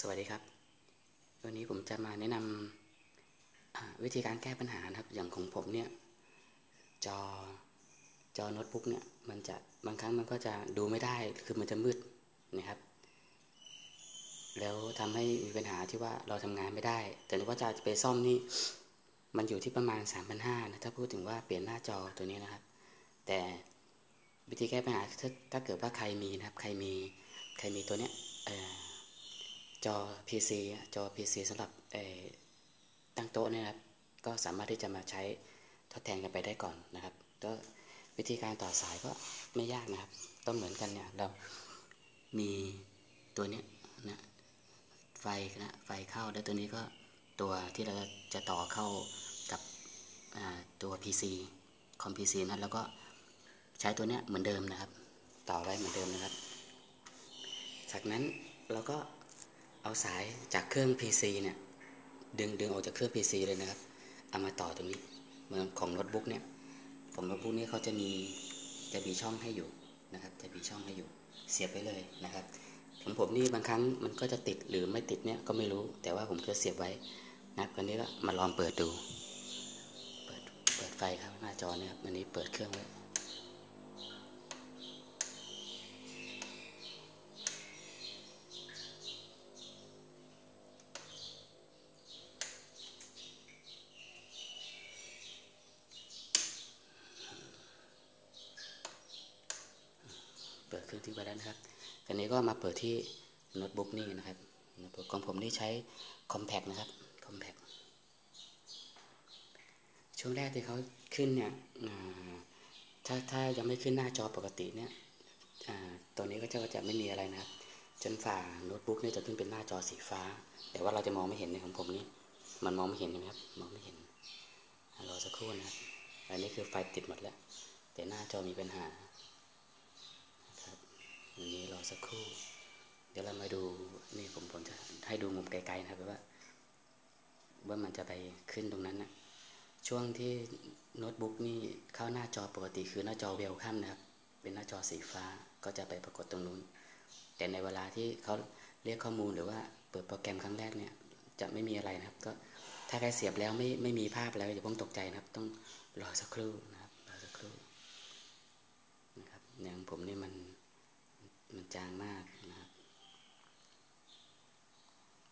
สวัสดีครับ วันนี้ผมจะมาแนะนำวิธีการแก้ปัญหานะครับ อย่างของผมเนี่ย จอ จอโน้ตบุ๊กเนี่ย มันจะ บางครั้งมันก็จะดูไม่ได้ คือมันจะมืดนะครับ แล้วทำให้มีปัญหาที่ว่าเราทำงานไม่ได้ แต่ว่าจะไปซ่อมนี่ มันอยู่ที่ประมาณ3 5 0 0นะ ถ้าพูดถึงว่าเปลี่ยนหน้าจอตัวนี้นะครับ แต่วิธีแก้ปัญหา ถ้าถ้าเกิดว่าใครมีนะครับ ใครมี ใครมีตัวเนี้ย จอ PC จอ PC สำหรับตั้งโต๊ะเนี่ยครับ ก็สามารถที่จะมาใช้ทดแทนกันไปได้ก่อนนะครับก็วิธีการต่อสายก็ไม่ยากนะครับต้องเหมือนกันเนี่ยเรามีตัวนี้นะไฟนะไฟเข้าแล้วตัวนี้ก็ตัวที่เราจะต่อเข้ากับตัว PC คอม PC นะแล้วก็ใช้ตัวนี้เหมือนเดิมนะครับ ต่อไว้เหมือนเดิมนะครับ จากนั้นเราก็ เอาสายจากเครื่อง PC เนี่ยดึงดึงออกจากเครื่อง PC เลยนะครับ เอามาต่อตรงนี้เหมือนของโน้ตบุ๊กเนี่ยของโน้ตบุ๊กนี้เขาจะมีจะมีช่องให้อยู่นะครับ จะมีช่องให้อยู่เสียบไปเลยนะครับของผมนี่บางครั้งมันก็จะติดหรือไม่ติดเนี่ยก็ไม่รู้แต่ว่าผมจะเสียบไว้นะครับคราวนี้ก็มาลองเปิดดู เปิดเปิดไฟครับหน้าจอเนี่ยครับอันนี้เปิดเครื่องไว้ ปิดเครื่องทิ้งไปแล้วนะครับอันนี้ก็มาเปิดที่โน้ตบุ๊กนี่นะครับโน้ตบุ๊กของผมนี่ใช้คอมแพกนะครับคอมแพกช่วงแรกที่เขาขึ้นเนี่ยถ้าถ้ายังไม่ขึ้นหน้าจอปกติเนี่ยตัวนี้ก็จะจะไม่มีอะไรนะครับ จนฝ่าโน้ตบุ๊กนี่จะขึ้นเป็นหน้าจอสีฟ้า แต่ว่าเราจะมองไม่เห็นในของผมนี่มันมองไม่เห็นนะครับ มองไม่เห็นรอสักครู่นะครับอันนี้คือไฟติดหมดแล้ว แต่หน้าจอมีปัญหา สักครู่ เดี๋ยวเรามาดูนี่ผมผมจะให้ดูมุมไกลๆนะครับว่า ว่ามันจะไปขึ้นตรงนั้นนะช่วงที่โน้ตบุ๊กนี่เข้าหน้าจอปกติคือหน้าจอเวลคัมนะครับ เป็นหน้าจอสีฟ้าก็จะไปปรากฏตรงนู้น แต่ในเวลาที่เขาเรียกข้อมูลหรือว่าเปิดโปรแกรมครั้งแรกเนี่ยจะไม่มีอะไรนะครับ ก็ถ้าใครเสียบแล้วไม่ไม่มีภาพแล้วอย่าเพิ่งตกใจนะครับ ต้องรอสักครู่นะครับรอสักครู่นะครับอย่างผมนี่มัน มันจางมากนะครับ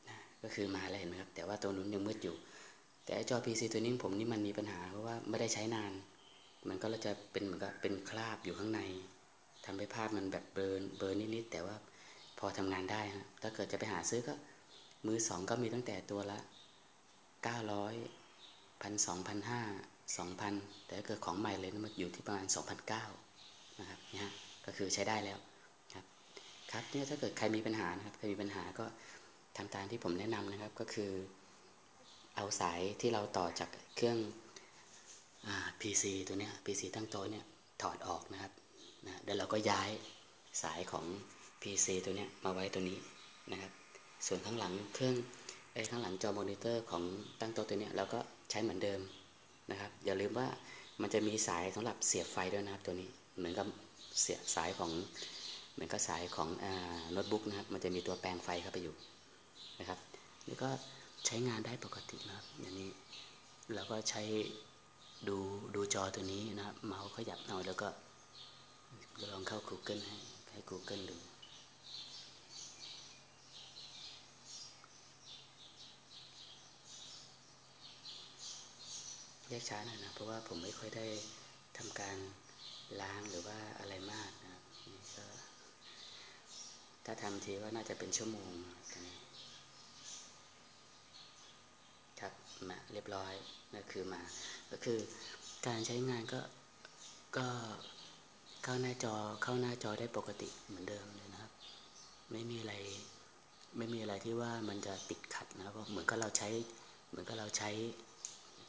นะก็คือมาแล้วเห็นไหมครับ แต่ว่าตัวนู้นยังมืดอยู่ แต่จอ PC ตัวนี้ผมนี่มันมีปัญหาเพราะว่าไม่ได้ใช้นาน มันก็จะเป็นเหมือนกับเป็นคราบอยู่ข้างในทำให้ภาพมันแบบเบิร์นเบิร์นนิดๆแต่ว่าพอทำงานได้นะถ้าเกิดจะไปหาซื้อก็มือสองก็มีตั้งแต่ตัวละเก้าร้อยพันสองพันห้าสองพันแต่ถ้าเกิดของใหม่เลยมันอยู่ที่ประมาณสองพันเก้านะครับเนี่ยก็คือใช้ได้แล้ว ครับเนี่ยถ้าเกิดใครมีปัญหานะครับใครมีปัญหาก็ทำตามที่ผมแนะนำนะครับ ก็คือ เอาสายที่เราต่อจากเครื่อง PC ตัวเนี้ย PC ตั้งโต๊ะเนี่ยถอดออกนะครับนะเดี๋ยวเราก็ย้ายสายของ PC ตัวเนี้ยมาไว้ตัวนี้นะครับ ส่วนข้างหลังเครื่องไอ้ข้างหลังจอมอนิเตอร์ของตั้งโต๊ะตัวเนี้ยเราก็ใช้เหมือนเดิมนะครับ อย่าลืมว่ามันจะมีสายสำหรับเสียบไฟด้วยนะครับตัวนี้เหมือนกับเสียบสายของ เหมือนกับสายของโน้ตบุ๊กนะครับ มันจะมีตัวแปลงไฟเข้าไปอยู่นะครับ นี่ก็ใช้งานได้ปกตินะครับอย่างนี้เราก็ใช้ดูดูจอตัวนี้นะครับ เมาส์ขยับหน่อยแล้วก็ลองเข้า Google ให้ให้ Google ดูแยกช้าหน่อยนะ เพราะว่าผมไม่ค่อยได้ทำการล้างหรือว่าอะไรมากนะครับาทำทีว่าน่าจะเป็นชั่วโมงครับมาเรียบร้อยนั่นคือมา ก็คือการใช้งานก็ก็เข้าหน้าจอเข้าหน้าจอได้ปกติเหมือนเดิมเลยนะครับ ไม่มีอะไรไม่มีอะไรที่ว่ามันจะติดขัดนะครับเหมือนกับเราใช้เหมือนกับเราใช้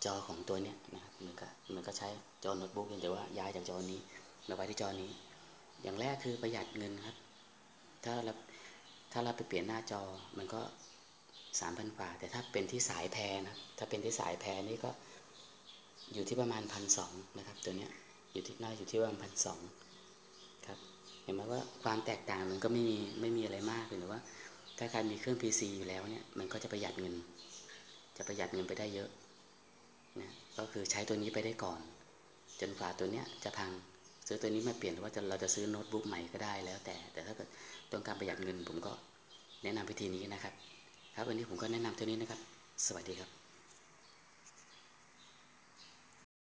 จอของตัวเนี้ยนะครับเหมือนกับเหมือนกับใช้จอโน้ตบุ๊กแต่ว่าย้ายจากจอนี้มาไว้ที่จอนี้ อย่างแรกคือประหยัดเงินครับ ถ้าเราถ้าเราไปเปลี่ยนหน้าจอมันก็สามพันกว่า แต่ถ้าเป็นที่สายแพรนะถ้าเป็นที่สายแพรนี่ก็อยู่ที่ประมาณพันสองนะครับ ตัวเนี้ยอยู่ที่น่าอยู่ที่ประมาณพันสองครับเห็นไหมว่าความแตกต่างมันก็ไม่มีไม่มีอะไรมากหรือว่า ถ้าใครมีเครื่อง PC อยู่แล้วเนี่ยมันก็จะประหยัดเงิน จะประหยัดเงินไปได้เยอะนะก็คือใช้ตัวนี้ไปได้ก่อน จนกว่าตัวเนี้ยจะพังซื้อตัวนี้มาเปลี่ยนหรือว่าเราจะซื้อโน้ตบุ๊กใหม่ก็ได้แล้วแต่แต่ถ้า ต้องการประหยัดเงิน ผมก็แนะนำวิธีนี้นะครับ ครับวันนี้ผมก็แนะนำเท่านี้นะครับ สวัสดีครับ